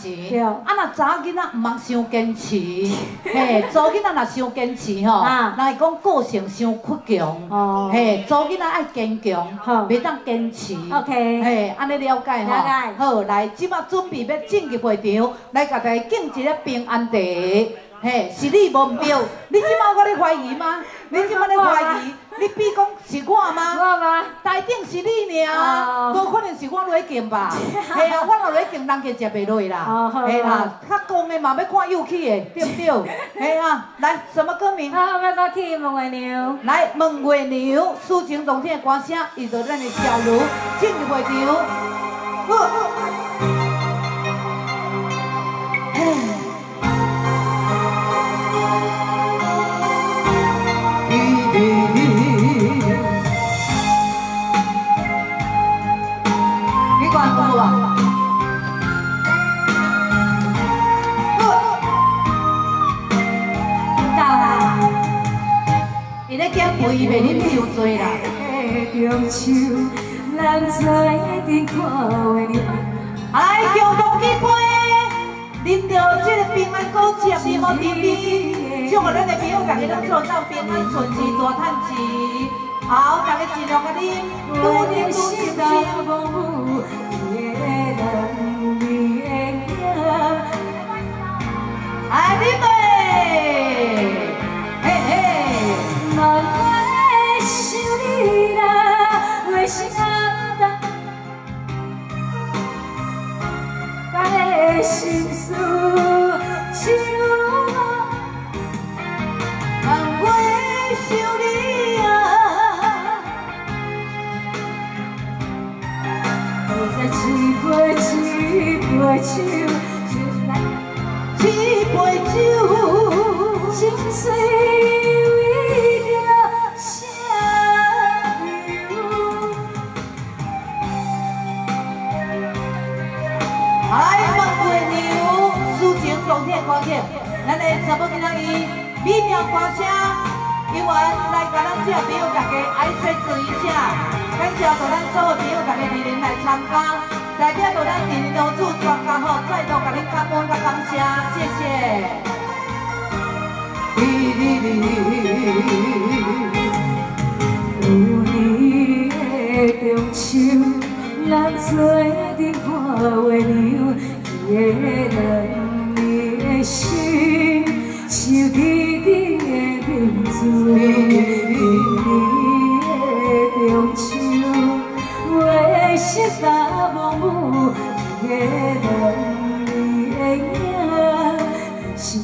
钱。啊，若查囡仔毋茫伤坚持，嘿，查囡仔若伤坚持吼，若是讲个性伤倔强，嘿，查囡仔爱坚强，袂当坚持。OK，嘿，安尼了解吼。了解。好，来，即马准备要进入会场，来甲大家敬一个平安茶。嘿，是你无标，你即马我咧怀疑吗？你即马咧怀疑？你比讲是我吗？我吗？台顶是你尔，是我落去敬吧？嘿啊，我若落镜，人家食袂落啦。嘿啦，较公的嘛要看有气的，对不对？嘿啊，来，什么歌名？啊，我要歌去问月娘。来，问月娘，抒情动听的歌声，遇到咱的小茹，进入会场。为伊袂啉酒醉啦。来，共同举杯，饮着这个平安果汁，甜好甜蜜。祝福咱的朋友，家己拢做到平安顺利，大赚钱。好，大家尽量个啉，多年多的心事就难过想你啊，我再一杯一杯酒，一杯酒，心碎。咱的全部今仔日美妙歌声，因为来甲咱这朋友大家爱说注意一下，感谢到咱所有朋友大家莅临来参加，代表到咱林长主全家好，再度甲你感恩甲感谢，谢谢。有你的中秋，咱做阵看月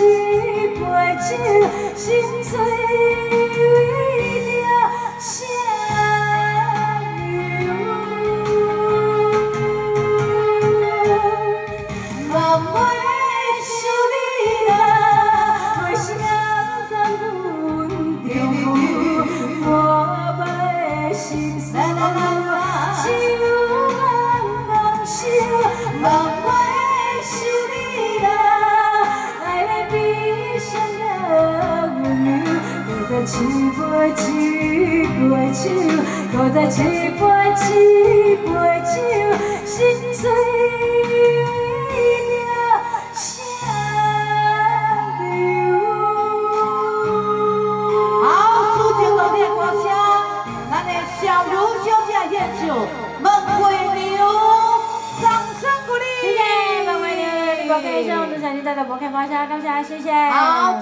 一杯酒，心碎。一杯一杯酒，一杯一杯酒，心碎为了相留。好，抒情动听歌声，咱的小茹小姐演唱《孟桂牛》，掌声鼓励。谢谢孟桂牛，你我可以上主持人带的博客发下，感谢，谢谢。好。